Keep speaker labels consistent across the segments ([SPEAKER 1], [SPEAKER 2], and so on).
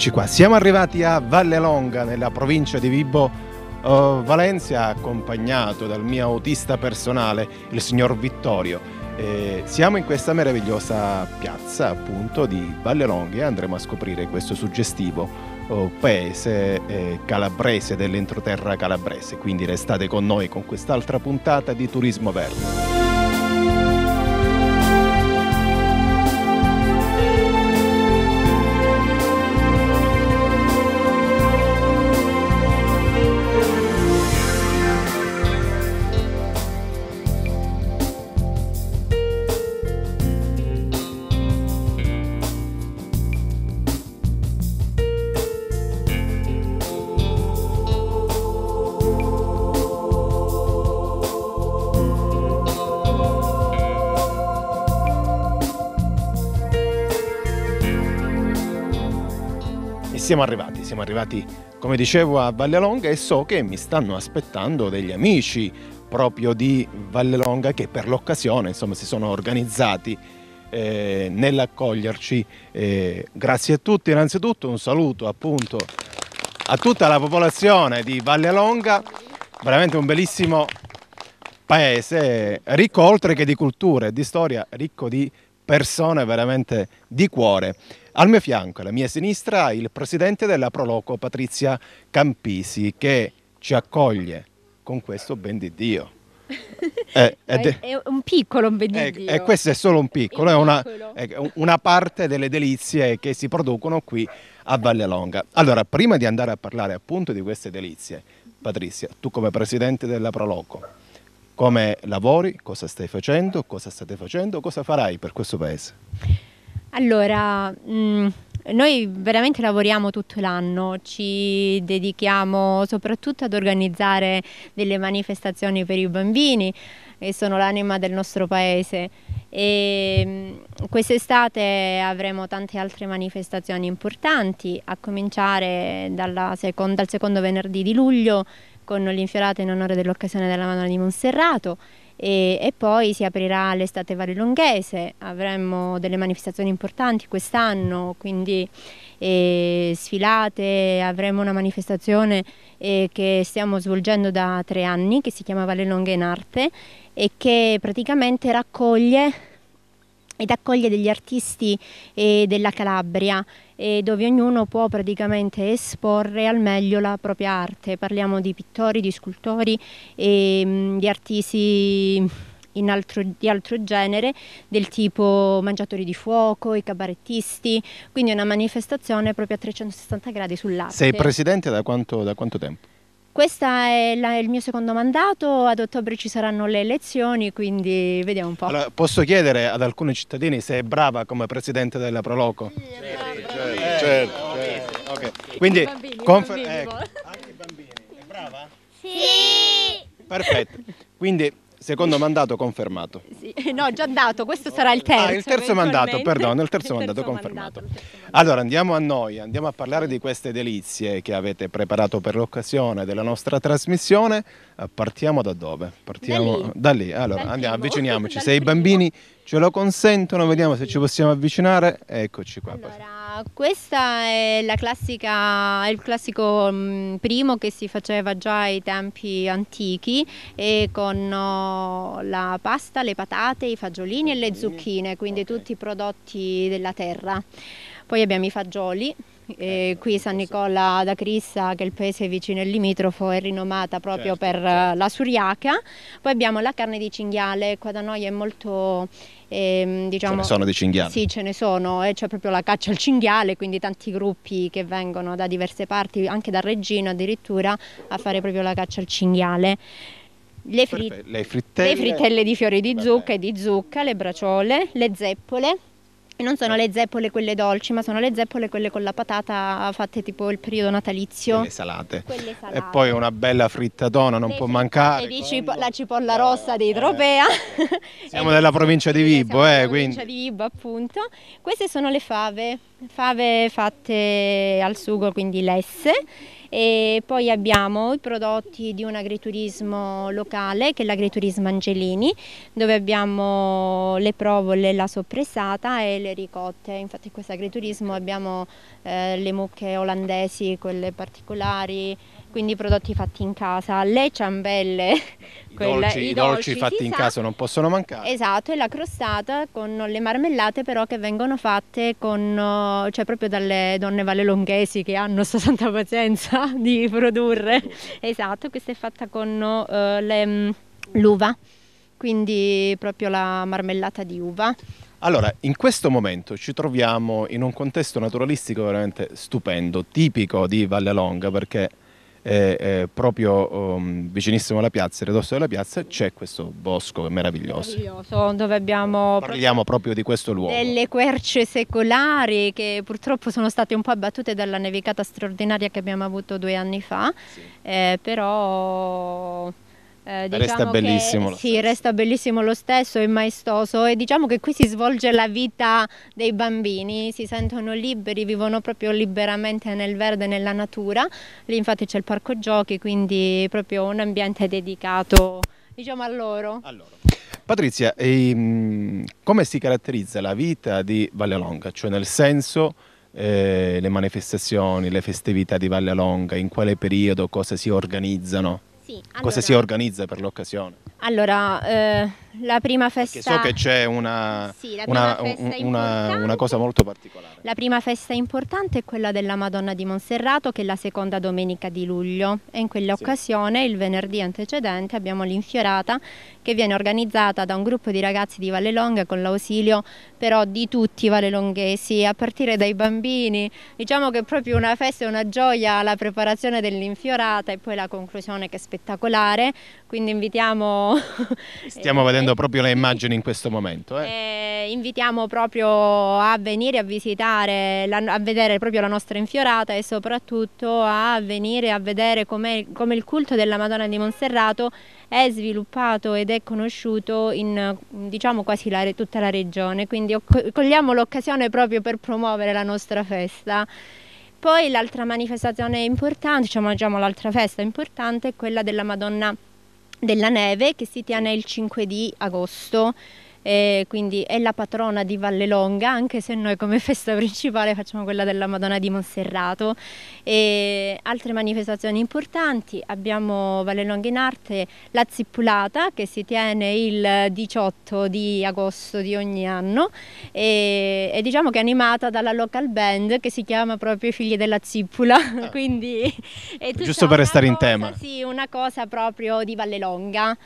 [SPEAKER 1] Eccoci qua, siamo arrivati a Valle Longa nella provincia di Vibo uh, Valencia accompagnato dal mio autista personale, il signor Vittorio. Eh, siamo in questa meravigliosa piazza appunto di Valle Longa e andremo a scoprire questo suggestivo uh, paese eh, calabrese dell'entroterra calabrese, quindi restate con noi con quest'altra puntata di Turismo Verde. Siamo arrivati, siamo arrivati come dicevo a Valle Longa e so che mi stanno aspettando degli amici proprio di Valle Longa che per l'occasione insomma si sono organizzati eh, nell'accoglierci. Eh, grazie a tutti, innanzitutto un saluto appunto a tutta la popolazione di Valle Longa, veramente un bellissimo paese ricco oltre che di cultura e di storia, ricco di persone veramente di cuore. Al mio fianco, alla mia sinistra, il presidente della Proloco, Patrizia Campisi, che ci accoglie con questo ben di Dio.
[SPEAKER 2] È, è, è, un piccolo ben di
[SPEAKER 1] è,
[SPEAKER 2] Dio.
[SPEAKER 1] E questo è solo un piccolo, è una, una, parte delle delizie che si producono qui a Valle Longa. Allora, prima di andare a parlare appunto di queste delizie, Patrizia, tu come presidente della Proloco, come lavori, cosa stai facendo, cosa state facendo, cosa farai per questo paese?
[SPEAKER 2] Allora, mm, noi veramente lavoriamo tutto l'anno, ci dedichiamo soprattutto ad organizzare delle manifestazioni per i bambini che sono l'anima del nostro paese e mm, quest'estate avremo tante altre manifestazioni importanti a cominciare seconda, dal secondo venerdì di luglio con l'infiorata in onore dell'occasione della Madonna di Monserrato e, e poi si aprirà l'estate vallelonghese, avremo delle manifestazioni importanti quest'anno, quindi eh, sfilate, avremo una manifestazione eh, che stiamo svolgendo da tre anni che si chiama Vallelonghe in Arte e che praticamente raccoglie ed accoglie degli artisti eh, della Calabria eh, dove ognuno può praticamente esporre al meglio la propria arte. Parliamo di pittori, di scultori, eh, di artisti altro, di altro genere, del tipo mangiatori di fuoco, i cabarettisti, quindi una manifestazione proprio a 360 gradi sull'arte.
[SPEAKER 1] Sei presidente da quanto, da quanto tempo?
[SPEAKER 2] Questo è, la, il mio secondo mandato, ad ottobre ci saranno le elezioni, quindi vediamo un po'.
[SPEAKER 1] Allora, posso chiedere ad alcuni cittadini se è brava come presidente della Proloco?
[SPEAKER 2] Sì, certo, certo, certo,
[SPEAKER 1] certo. Okay. Quindi, bambini, ecco, anche i bambini, è brava?
[SPEAKER 2] Sì!
[SPEAKER 1] Perfetto, quindi Secondo mandato confermato.
[SPEAKER 2] Sì, no, già dato, questo sarà il terzo.
[SPEAKER 1] Ah, il terzo mandato, perdono, il terzo, il mandato terzo confermato. Mandato, allora andiamo a noi, andiamo a parlare di queste delizie che avete preparato per l'occasione della nostra trasmissione. Eh, partiamo da dove? Partiamo da lì. Da lì. Allora, andiamo, avviciniamoci. Se i bambini ce lo consentono, vediamo se ci possiamo avvicinare. Eccoci qua.
[SPEAKER 2] Allora, questa è la classica, il classico primo che si faceva già ai tempi antichi e con oh, la pasta, le patate, i fagiolini e le zucchine, quindi okay. tutti i prodotti della terra. Poi abbiamo i fagioli, eh, qui San Nicola da Crissa, che è il paese vicino e limitrofo, è rinomata proprio certo, per certo. la suriaca. Poi abbiamo la carne di cinghiale, qua da noi è molto...
[SPEAKER 1] Eh, diciamo, ce ne sono di cinghiale?
[SPEAKER 2] Sì, ce ne sono, e c'è proprio la caccia al cinghiale, quindi tanti gruppi che vengono da diverse parti, anche da Reggino addirittura, a fare proprio la caccia al cinghiale.
[SPEAKER 1] Le, frit- le, frittelle.
[SPEAKER 2] le frittelle di fiori di zucca e di zucca, le braciole, le zeppole e non sono le zeppole quelle dolci, ma sono le zeppole quelle con la patata fatte tipo il periodo natalizio.
[SPEAKER 1] Quelle salate. Quelle salate. E poi una bella frittatona, non le può mancare.
[SPEAKER 2] Cipo, la cipolla rossa di Tropea.
[SPEAKER 1] Eh. Siamo nella provincia di Vibo, eh, quindi.
[SPEAKER 2] provincia di Vibo, appunto. Queste sono le fave, fave fatte al sugo, quindi lesse E poi abbiamo i prodotti di un agriturismo locale che è l'agriturismo Angelini dove abbiamo le provole, la soppressata e le ricotte. Infatti in questo agriturismo abbiamo eh, le mucche olandesi, quelle particolari, quindi prodotti fatti in casa, le ciambelle,
[SPEAKER 1] I quelle, dolci, i dolci, fatti in sa. casa non possono mancare.
[SPEAKER 2] Esatto, e la crostata con le marmellate però che vengono fatte con, cioè proprio dalle donne vallelonghesi che hanno sta santa pazienza di produrre. Esatto, questa è fatta con uh, l'uva, quindi proprio la marmellata di uva.
[SPEAKER 1] Allora, in questo momento ci troviamo in un contesto naturalistico veramente stupendo, tipico di Valle Longa perché eh, eh, proprio um, vicinissimo alla piazza, ridosso della piazza, c'è questo bosco meraviglioso.
[SPEAKER 2] Meraviglioso, dove abbiamo
[SPEAKER 1] Parliamo proprio di questo luogo.
[SPEAKER 2] Delle querce secolari che purtroppo sono state un po' abbattute dalla nevicata straordinaria che abbiamo avuto due anni fa, sì. eh, però
[SPEAKER 1] eh, diciamo resta bellissimo.
[SPEAKER 2] Che, sì, resta bellissimo lo stesso, è maestoso e diciamo che qui si svolge la vita dei bambini, si sentono liberi, vivono proprio liberamente nel verde, nella natura. Lì infatti c'è il parco giochi, quindi proprio un ambiente dedicato diciamo a loro.
[SPEAKER 1] Allora. Patrizia, ehm, come si caratterizza la vita di Valle Longa? Cioè nel senso eh, le manifestazioni, le festività di Valle Longa, in quale periodo, cosa si organizzano? Sì, allora, Cosa si organizza per l'occasione?
[SPEAKER 2] Allora, eh, la prima festa...
[SPEAKER 1] Perché so che c'è una, sì, una, una, una, cosa molto particolare.
[SPEAKER 2] La prima festa importante è quella della Madonna di Monserrato che è la seconda domenica di luglio e in quell'occasione sì. il venerdì antecedente abbiamo l'infiorata che viene organizzata da un gruppo di ragazzi di Vallelonga con l'ausilio però di tutti i vallelonghesi a partire dai bambini. Diciamo che è proprio una festa e una gioia la preparazione dell'infiorata e poi la conclusione che è spettacolare, quindi invitiamo...
[SPEAKER 1] Stiamo vedendo proprio le immagini in questo momento. Eh.
[SPEAKER 2] Eh, invitiamo proprio a venire a visitare, a vedere proprio la nostra infiorata e soprattutto a venire a vedere come il culto della Madonna di Monserrato è sviluppato ed è conosciuto in diciamo quasi la, tutta la regione, quindi cogliamo l'occasione proprio per promuovere la nostra festa. Poi l'altra manifestazione importante, diciamo, diciamo l'altra festa importante è quella della Madonna della neve che si tiene il 5 di agosto eh, quindi è la patrona di Valle Longa, anche se noi come festa principale facciamo quella della Madonna di Monserrato. E altre manifestazioni importanti, abbiamo Valle Longa in arte la Zippulata che si tiene il 18 di agosto di ogni anno e, e diciamo che è animata dalla local band che si chiama proprio Figli della Zippula, ah. quindi
[SPEAKER 1] giusto per restare
[SPEAKER 2] cosa,
[SPEAKER 1] in tema.
[SPEAKER 2] Sì, una cosa proprio di Valle Longa.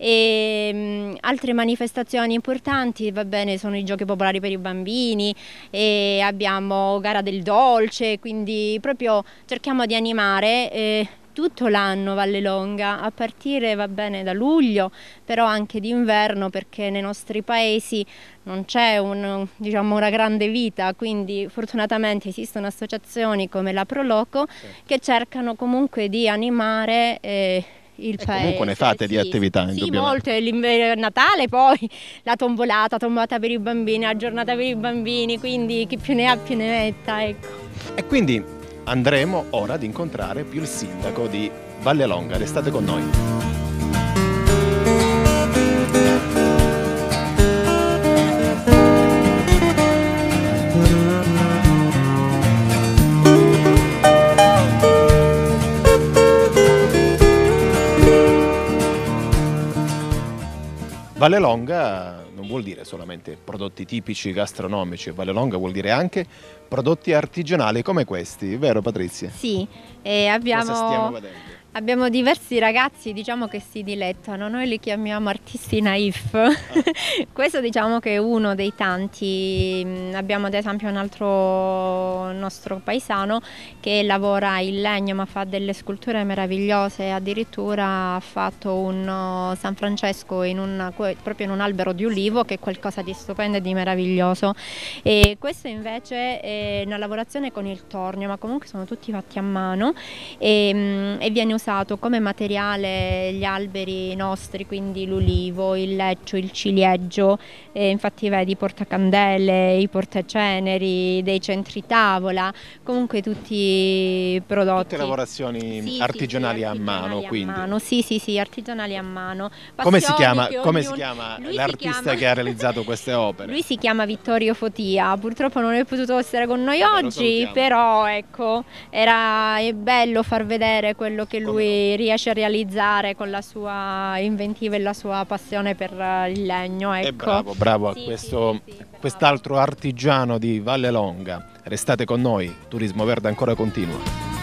[SPEAKER 2] E, mh, altre manifestazioni importanti, va bene, sono i giochi popolari per i bambini, e abbiamo gara del dolce, quindi proprio cerchiamo di animare eh, tutto l'anno Valle Longa, a partire va bene da luglio, però anche d'inverno perché nei nostri paesi non c'è un, diciamo, una grande vita, quindi fortunatamente esistono associazioni come la Proloco sì. che cercano comunque di animare eh, il
[SPEAKER 1] e paese. Comunque ne fate sì, di attività,
[SPEAKER 2] Sì, molte, il Natale poi, la tombolata, tombolata per i bambini, la giornata per i bambini, quindi chi più ne ha più ne metta, ecco.
[SPEAKER 1] E quindi andremo ora ad incontrare più il sindaco di Valle Longa, restate con noi. Valle Longa non vuol dire solamente prodotti tipici gastronomici, Valle Longa vuol dire anche prodotti artigianali come questi, vero Patrizia?
[SPEAKER 2] Sì, e abbiamo... Cosa stiamo vedendo? Abbiamo diversi ragazzi diciamo, che si dilettano, noi li chiamiamo artisti naif, ah. questo diciamo che è uno dei tanti, mm, abbiamo ad esempio un altro nostro paesano che lavora in legno ma fa delle sculture meravigliose, addirittura ha fatto un uh, San Francesco in una, proprio in un albero di ulivo che è qualcosa di stupendo e di meraviglioso. E questo invece è una lavorazione con il tornio ma comunque sono tutti fatti a mano. E, mm, e viene usato come materiale gli alberi nostri, quindi l'ulivo, il leccio, il ciliegio, e infatti vedi i portacandele, i portaceneri, dei centri tavola, comunque tutti i prodotti.
[SPEAKER 1] Tutte lavorazioni sì, artigianali, sì, a mano, a quindi.
[SPEAKER 2] Mano. Sì, sì, sì, artigianali a mano.
[SPEAKER 1] come si chiama, come si chiama l'artista chiama... che ha realizzato queste opere?
[SPEAKER 2] Lui si chiama Vittorio Fotia, purtroppo non è potuto essere con noi oggi, però ecco, era bello far vedere quello che lui riesce a realizzare con la sua inventiva e la sua passione per il legno. Ecco.
[SPEAKER 1] bravo, bravo sì, a questo, sì, sì, quest'altro artigiano di Valle Longa. Restate con noi, Turismo Verde ancora continua.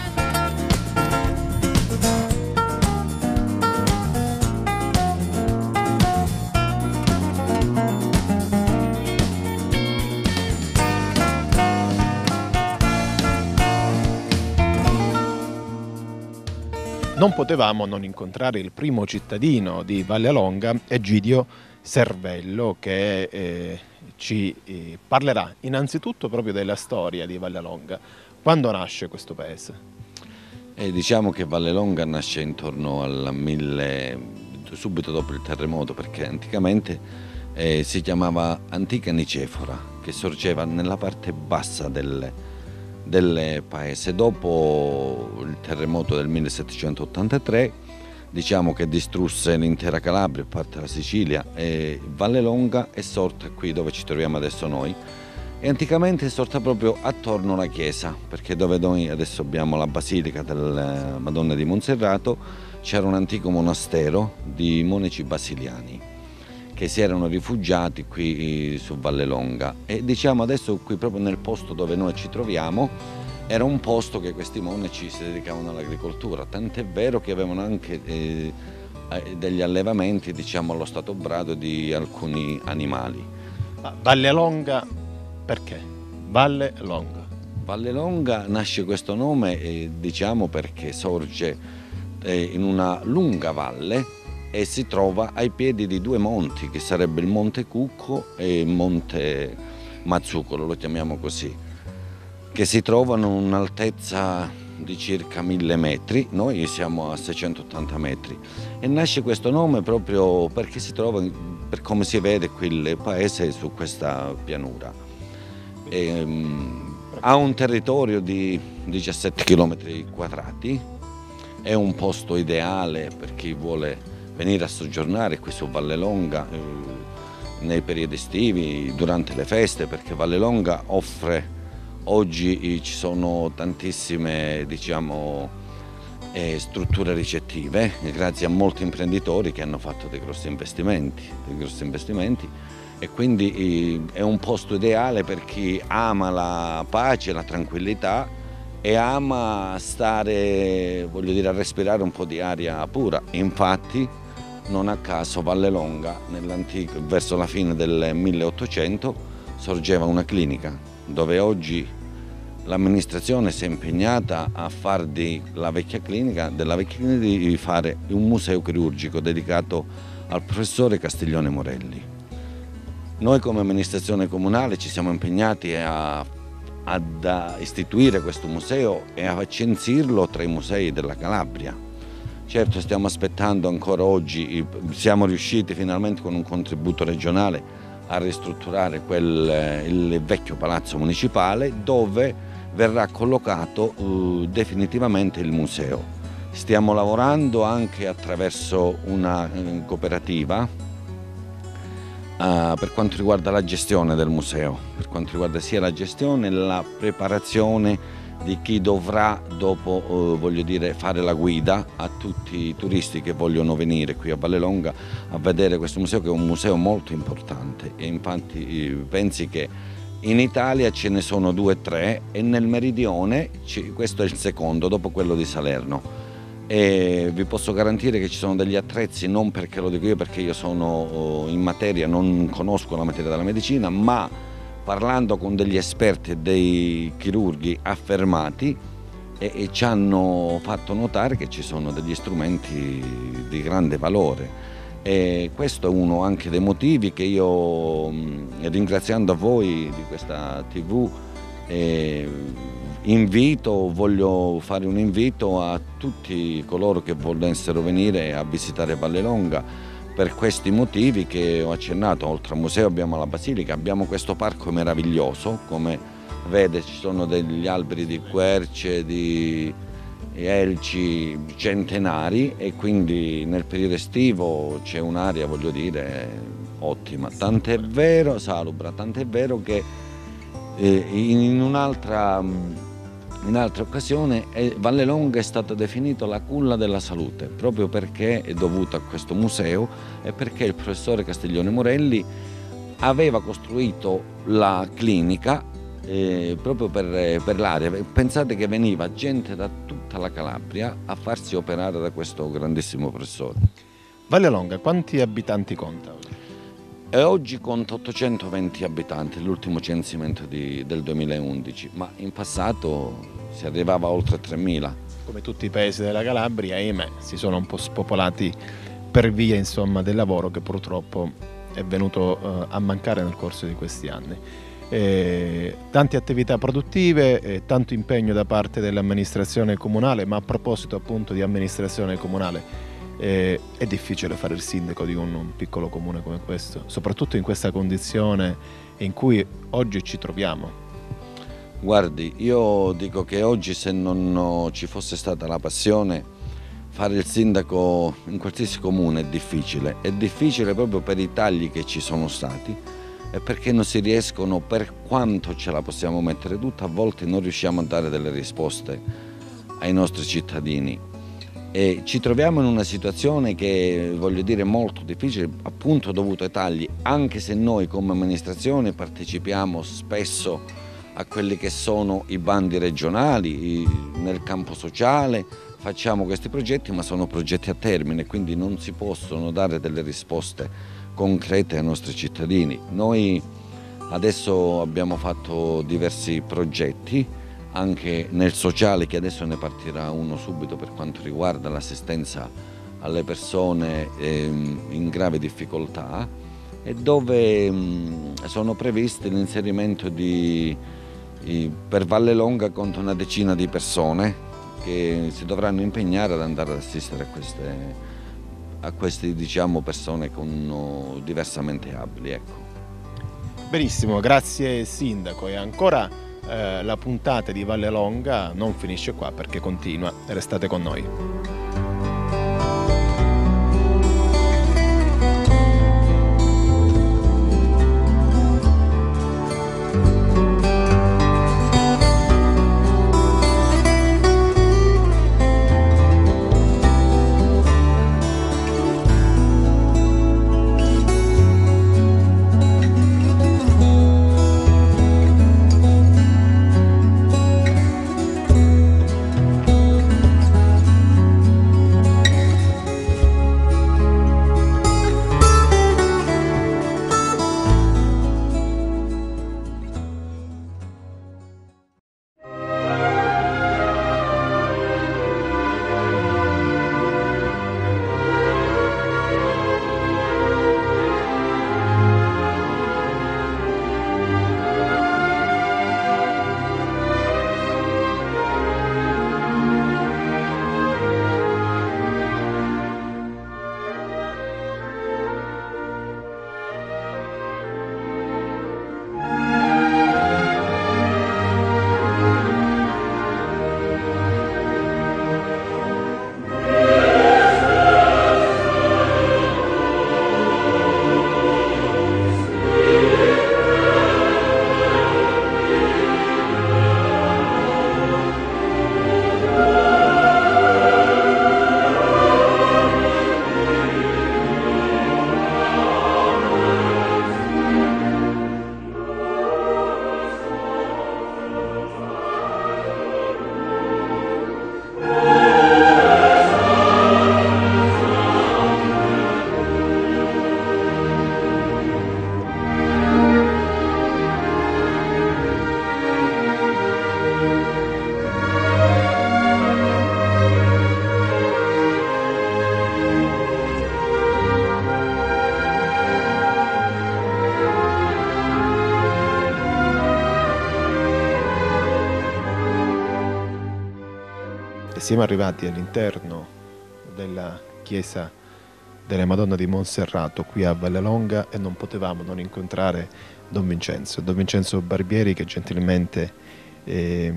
[SPEAKER 1] Non potevamo non incontrare il primo cittadino di Valle Alonga, Egidio Servello, che eh, ci eh, parlerà innanzitutto proprio della storia di Valle Alonga. Quando nasce questo paese?
[SPEAKER 3] Eh, diciamo che Valle Longa nasce intorno al 1000, subito dopo il terremoto, perché anticamente eh, si chiamava Antica Nicefora, che sorgeva nella parte bassa delle, del paese. Dopo il terremoto del 1783, diciamo che distrusse l'intera Calabria parte della Sicilia, e Valle Longa è sorta qui dove ci troviamo adesso noi. E anticamente è sorta proprio attorno alla chiesa, perché dove noi adesso abbiamo la basilica della Madonna di Monserrato c'era un antico monastero di monaci basiliani che si erano rifugiati qui su Valle Longa e diciamo adesso qui proprio nel posto dove noi ci troviamo era un posto che questi monaci si dedicavano all'agricoltura, tant'è vero che avevano anche eh, degli allevamenti diciamo allo stato brado di alcuni animali.
[SPEAKER 1] Valle Longa perché? Valle Longa.
[SPEAKER 3] Valle Longa nasce questo nome eh, diciamo perché sorge eh, in una lunga valle e si trova ai piedi di due monti, che sarebbe il Monte Cucco e il Monte Mazzucolo, lo chiamiamo così, che si trovano a un'altezza di circa 1000 metri, noi siamo a 680 metri. E nasce questo nome proprio perché si trova, per come si vede qui il paese su questa pianura. E, um, ha un territorio di 17 km quadrati, è un posto ideale per chi vuole venire a soggiornare qui su Valle Longa eh, nei periodi estivi, durante le feste, perché Valle Longa offre, oggi ci sono tantissime diciamo, eh, strutture ricettive, grazie a molti imprenditori che hanno fatto dei grossi investimenti, dei grossi investimenti e quindi eh, è un posto ideale per chi ama la pace, la tranquillità e ama stare, voglio dire, a respirare un po' di aria pura. Infatti non a caso Vallelonga, verso la fine del 1800, sorgeva una clinica dove oggi l'amministrazione si è impegnata a far della vecchia clinica, della vecchia clinica di fare un museo chirurgico dedicato al professore Castiglione Morelli. Noi come amministrazione comunale ci siamo impegnati a, ad istituire questo museo e a censirlo tra i musei della Calabria Certo stiamo aspettando ancora oggi, siamo riusciti finalmente con un contributo regionale a ristrutturare quel, eh, il vecchio palazzo municipale dove verrà collocato uh, definitivamente il museo. Stiamo lavorando anche attraverso una uh, cooperativa per quanto riguarda la gestione del museo, per quanto riguarda sia la gestione la preparazione di chi dovrà dopo eh, dire, fare la guida a tutti i turisti che vogliono venire qui a Vallelonga a vedere questo museo che è un museo molto importante. E infatti eh, pensi che in Italia ce ne sono due o tre e nel meridione questo è il secondo dopo quello di Salerno. E vi posso garantire che ci sono degli attrezzi non perché lo dico io perché io sono eh, in materia non conosco la materia della medicina ma parlando con degli esperti e dei chirurghi affermati e, e, ci hanno fatto notare che ci sono degli strumenti di grande valore. E questo è uno anche dei motivi che io, ringraziando a voi di questa TV, eh, invito, voglio fare un invito a tutti coloro che volessero venire a visitare Vallelonga per questi motivi che ho accennato, oltre al museo abbiamo la basilica, abbiamo questo parco meraviglioso, come vede ci sono degli alberi di querce, di elci centenari e quindi nel periodo estivo c'è un'aria, voglio dire, ottima. Tant'è vero, salubra, tant'è vero che eh, in un'altra in altre occasioni Valle Longa è stata definita la culla della salute, proprio perché è dovuta a questo museo e perché il professore Castiglione Morelli aveva costruito la clinica eh, proprio per, per l'area. Pensate che veniva gente da tutta la Calabria a farsi operare da questo grandissimo professore.
[SPEAKER 1] Valle Longa, quanti abitanti conta?
[SPEAKER 3] E oggi conta 820 abitanti, l'ultimo censimento di, del 2011, ma in passato si arrivava a oltre 3.000.
[SPEAKER 1] Come tutti i paesi della Calabria, ahimè, si sono un po' spopolati per via insomma, del lavoro che purtroppo è venuto uh, a mancare nel corso di questi anni. Eh, tante attività produttive, eh, tanto impegno da parte dell'amministrazione comunale, ma a proposito appunto di amministrazione comunale, eh, è difficile fare il sindaco di un, un, piccolo comune come questo, soprattutto in questa condizione in cui oggi ci troviamo.
[SPEAKER 3] Guardi, io dico che oggi se non ci fosse stata la passione, fare il sindaco in qualsiasi comune è difficile. È difficile proprio per i tagli che ci sono stati e perché non si riescono, per quanto ce la possiamo mettere tutta, a volte non riusciamo a dare delle risposte ai nostri cittadini. E ci troviamo in una situazione che voglio dire molto difficile appunto dovuto ai tagli, anche se noi come amministrazione partecipiamo spesso a quelli che sono i bandi regionali, nel campo sociale, facciamo questi progetti ma sono progetti a termine, quindi non si possono dare delle risposte concrete ai nostri cittadini. Noi adesso abbiamo fatto diversi progetti, anche nel sociale, che adesso ne partirà uno subito per quanto riguarda l'assistenza alle persone ehm, in grave difficoltà e dove sono previsti l'inserimento per Valle Longa conta una decina di persone che si dovranno impegnare ad andare ad assistere a queste, a queste diciamo, persone con, diversamente abili. Ecco.
[SPEAKER 1] Benissimo, grazie Sindaco e ancora eh, la puntata di Valle Longa non finisce qua perché continua, restate con noi. Siamo arrivati all'interno della chiesa della Madonna di Monserrato qui a Vallelonga e non potevamo non incontrare Don Vincenzo, Don Vincenzo Barbieri che gentilmente eh,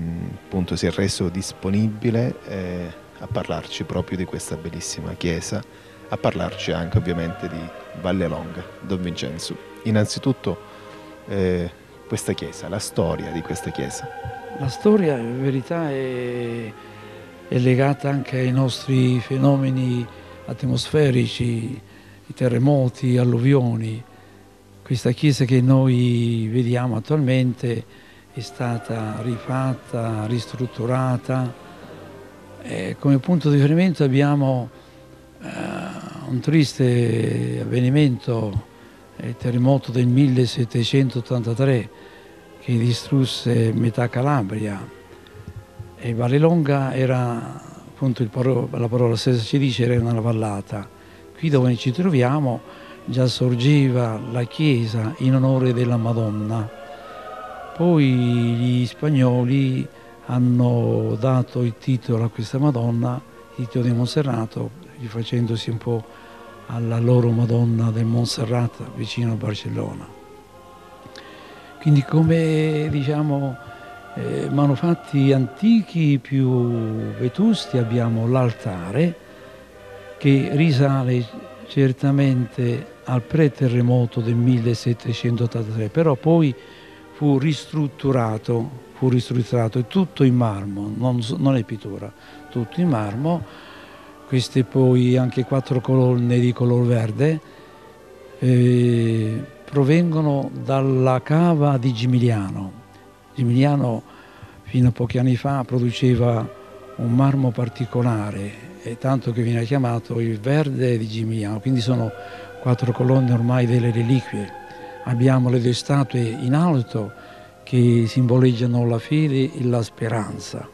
[SPEAKER 1] appunto, si è reso disponibile eh, a parlarci proprio di questa bellissima chiesa, a parlarci anche ovviamente di Vallelonga, Don Vincenzo. Innanzitutto eh, questa chiesa, la storia di questa chiesa.
[SPEAKER 4] La storia in verità è, è legata anche ai nostri fenomeni atmosferici, i terremoti, alluvioni. Questa chiesa che noi vediamo attualmente è stata rifatta, ristrutturata. E come punto di riferimento abbiamo eh, un triste avvenimento, il terremoto del 1783 che distrusse metà Calabria e Vallelonga era appunto paro la parola stessa ci dice era una vallata. Qui dove ci troviamo già sorgeva la chiesa in onore della Madonna. Poi gli spagnoli hanno dato il titolo a questa Madonna, il titolo di Monserrato, rifacendosi un po' alla loro Madonna del Montserrat vicino a Barcellona. Quindi come diciamo eh, manufatti antichi più vetusti abbiamo l'altare che risale certamente al pre-terremoto del 1783, però poi fu ristrutturato, fu ristrutturato, è tutto in marmo, non, non è pittura, tutto in marmo, queste poi anche quattro colonne di color verde eh, provengono dalla cava di Gimigliano, Gimigliano fino a pochi anni fa produceva un marmo particolare, tanto che viene chiamato il verde di Gimigliano, quindi sono quattro colonne ormai delle reliquie. Abbiamo le due statue in alto che simboleggiano la fede e la speranza.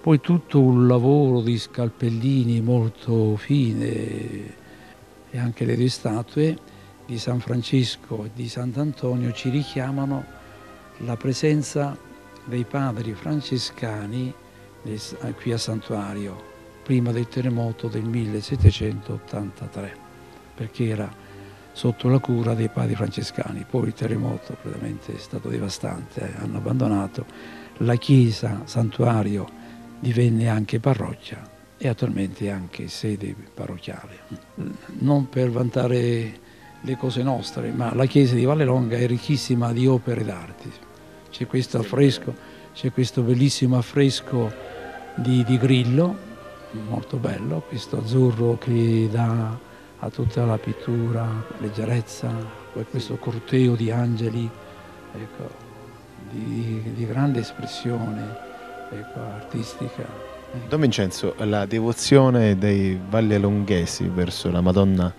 [SPEAKER 4] Poi tutto un lavoro di scalpellini molto fine e anche le due statue di San Francesco e di Sant'Antonio ci richiamano la presenza dei padri francescani qui a Santuario prima del terremoto del 1783 perché era sotto la cura dei padri francescani. Poi il terremoto è stato devastante eh, hanno abbandonato. La chiesa santuario divenne anche parrocchia e attualmente anche sede parrocchiale. Non per vantare le cose nostre ma la chiesa di Vallelonga è ricchissima di opere d'arte c'è questo affresco, c'è questo bellissimo affresco di, di, Grillo, molto bello, questo azzurro che dà a tutta la pittura leggerezza, poi questo corteo di angeli, ecco, di, di, grande espressione ecco, artistica.
[SPEAKER 1] Don Vincenzo, la devozione dei Valli Alonghesi verso la Madonna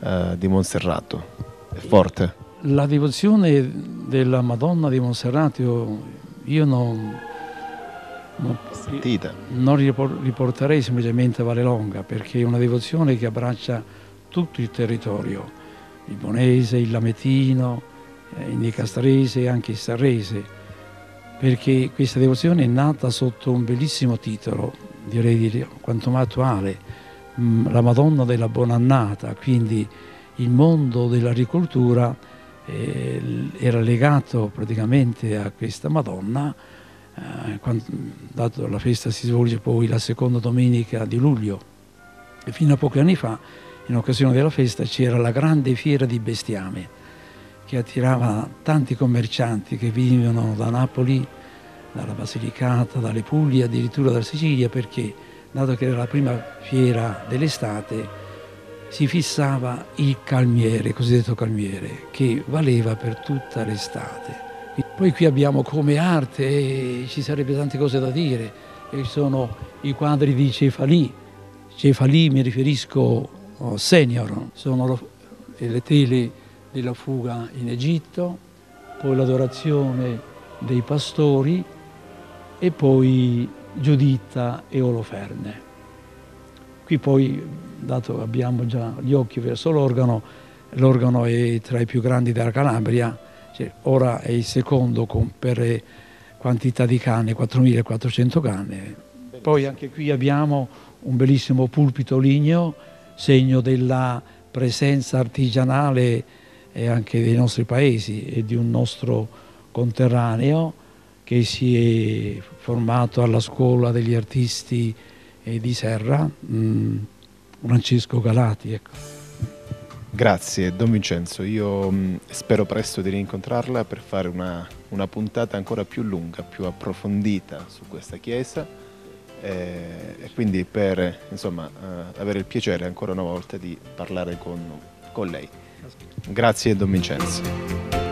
[SPEAKER 1] eh, di Monserrato è forte?
[SPEAKER 4] La devozione della Madonna di Monserrate io non, non, non riporterei semplicemente a Valelonga perché è una devozione che abbraccia tutto il territorio, il Bonese, il Lametino, eh, il Nicastrese e anche il Sarrese, perché questa devozione è nata sotto un bellissimo titolo, direi di quanto mai attuale, mm, la Madonna della Buonannata, quindi il mondo dell'agricoltura era legato praticamente a questa Madonna, eh, quando, dato la festa si svolge poi la seconda domenica di luglio. E fino a pochi anni fa in occasione della festa c'era la grande fiera di bestiame che attirava tanti commercianti che venivano da Napoli, dalla Basilicata, dalle Puglie, addirittura dalla Sicilia perché dato che era la prima fiera dell'estate si fissava il calmiere, cosiddetto calmiere, che valeva per tutta l'estate. Poi qui abbiamo come arte, ci sarebbe tante cose da dire, e sono i quadri di Cefalì. Cefalì mi riferisco oh, senior, sono le tele della fuga in Egitto, poi l'adorazione dei pastori e poi Giuditta e Oloferne. Qui poi, dato che abbiamo già gli occhi verso l'organo, l'organo è tra i più grandi della Calabria, cioè, ora è il secondo con, per quantità di canne, 4.400 canne, Poi anche qui abbiamo un bellissimo pulpito ligneo, segno della presenza artigianale anche dei nostri paesi e di un nostro conterraneo che si è formato alla scuola degli artisti di Serra, mm, Francesco Galati. Ecco.
[SPEAKER 1] Grazie Don Vincenzo, io mm, spero presto di rincontrarla per fare una, una puntata ancora più lunga, più approfondita su questa chiesa eh, e quindi per insomma, eh, avere il piacere ancora una volta di parlare con, con lei. Grazie Don Vincenzo.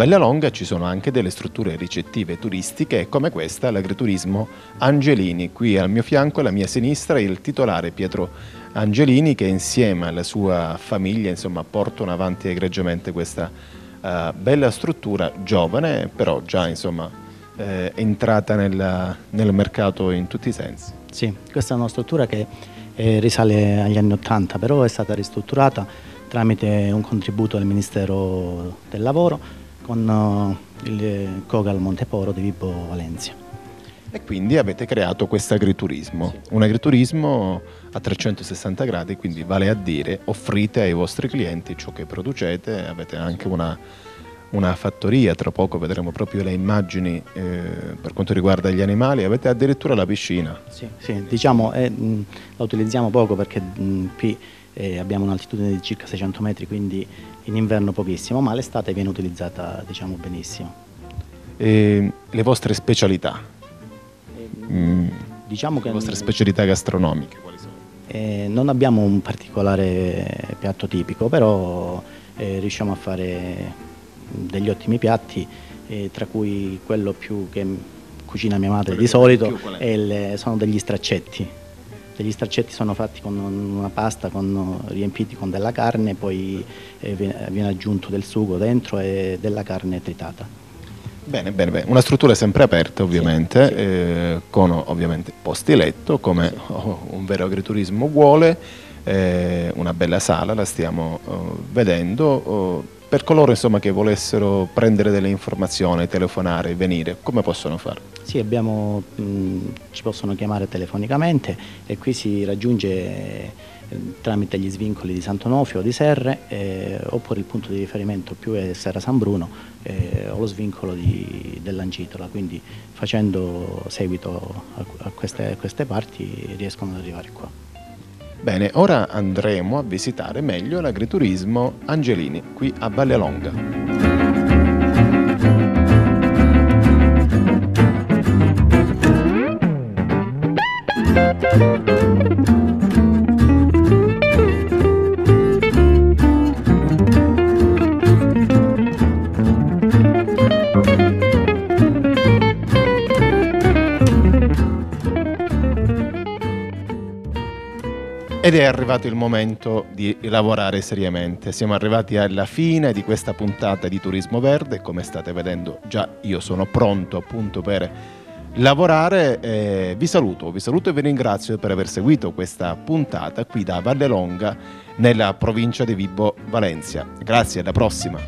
[SPEAKER 1] Bellalonga ci sono anche delle strutture ricettive turistiche come questa, l'agriturismo Angelini. Qui al mio fianco, alla mia sinistra, il titolare Pietro Angelini che insieme alla sua famiglia insomma, portano avanti egregiamente questa uh, bella struttura giovane, però già insomma, eh, entrata nel, nel, mercato in tutti i sensi.
[SPEAKER 5] Sì, questa è una struttura che eh, risale agli anni Ottanta, però è stata ristrutturata tramite un contributo del Ministero del Lavoro con eh, il Cogal Monteporo di Vibo Valencia.
[SPEAKER 1] E quindi avete creato questo agriturismo, sì. un agriturismo a 360 gradi, quindi vale a dire offrite ai vostri clienti ciò che producete, avete anche una, una fattoria, tra poco vedremo proprio le immagini eh, per quanto riguarda gli animali, avete addirittura la piscina.
[SPEAKER 5] Sì, sì diciamo eh, la utilizziamo poco perché mh, qui eh, abbiamo un'altitudine di circa 600 metri, quindi in inverno pochissimo, ma l'estate viene utilizzata diciamo, benissimo.
[SPEAKER 1] E le vostre specialità?
[SPEAKER 5] Mm. Diciamo
[SPEAKER 1] le vostre specialità gastronomiche quali sono?
[SPEAKER 5] Eh, non abbiamo un particolare piatto tipico, però eh, riusciamo a fare degli ottimi piatti, eh, tra cui quello più che cucina mia madre quello di solito le, sono degli straccetti gli straccetti sono fatti con una pasta con, riempiti con della carne, poi eh, viene aggiunto del sugo dentro e della carne tritata.
[SPEAKER 1] Bene, bene, bene. una struttura sempre aperta ovviamente, sì, sì. Eh, con ovviamente posti letto come sì. un vero agriturismo vuole, eh, una bella sala, la stiamo oh, vedendo. Per coloro insomma, che volessero prendere delle informazioni, telefonare, venire, come possono fare?
[SPEAKER 5] Sì, abbiamo, mh, ci possono chiamare telefonicamente e qui si raggiunge eh, tramite gli svincoli di Sant'Onofio o di Serre eh, oppure il punto di riferimento più è Serra San Bruno eh, o lo svincolo dell'Ancitola, quindi facendo seguito a, a queste, queste parti riescono ad arrivare qua.
[SPEAKER 1] Bene, ora andremo a visitare meglio l'agriturismo Angelini qui a Vallelonga. Ed è arrivato il momento di lavorare seriamente. Siamo arrivati alla fine di questa puntata di Turismo Verde. Come state vedendo, già io sono pronto appunto per lavorare. Eh, vi saluto, vi saluto e vi ringrazio per aver seguito questa puntata qui da Vallelonga nella provincia di Vibo Valencia. Grazie, alla prossima.